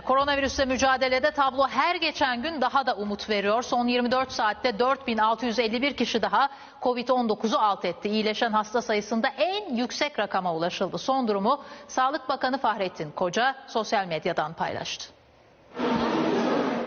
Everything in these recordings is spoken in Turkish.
Koronavirüsle mücadelede tablo her geçen gün daha da umut veriyor. Son 24 saatte 4651 kişi daha Covid-19'u alt etti. İyileşen hasta sayısında en yüksek rakama ulaşıldı. Son durumu Sağlık Bakanı Fahrettin Koca sosyal medyadan paylaştı.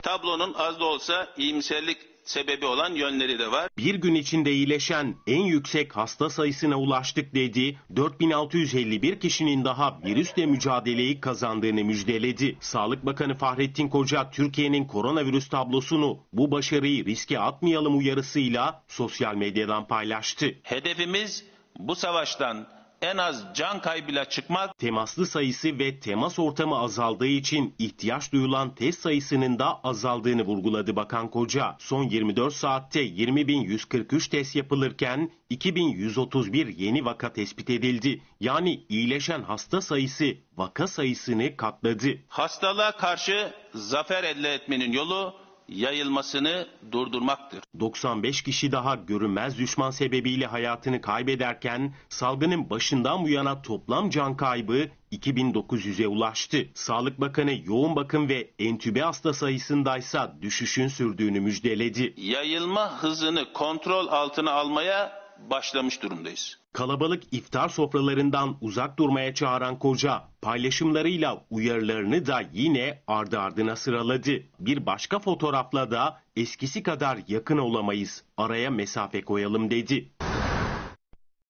Tablonun az da olsa iyimserlik sebebi olan yönleri de var. Bir gün içinde iyileşen en yüksek hasta sayısına ulaştık dedi. 4651 kişinin daha virüsle mücadeleyi kazandığını müjdeledi. Sağlık Bakanı Fahrettin Koca Türkiye'nin koronavirüs tablosunu bu başarıyı riske atmayalım uyarısıyla sosyal medyadan paylaştı. Hedefimiz bu savaştan en az can kaybıyla çıkmak. Temaslı sayısı ve temas ortamı azaldığı için ihtiyaç duyulan test sayısının da azaldığını vurguladı Bakan Koca. Son 24 saatte 20.143 test yapılırken 2131 yeni vaka tespit edildi. Yani iyileşen hasta sayısı vaka sayısını katladı. Hastalığa karşı zafer elde etmenin yolu yayılmasını durdurmaktır. 95 kişi daha görünmez düşman sebebiyle hayatını kaybederken salgının başından bu yana toplam can kaybı 2900'e ulaştı. Sağlık Bakanı yoğun bakım ve entübe hasta sayısındaysa düşüşün sürdüğünü müjdeledi. Yayılma hızını kontrol altına almaya başlamış durumdayız. Kalabalık iftar sofralarından uzak durmaya çağıran koca paylaşımlarıyla uyarılarını da yine ardı ardına sıraladı. Bir başka fotoğrafla da eskisi kadar yakın olamayız. Araya mesafe koyalım dedi.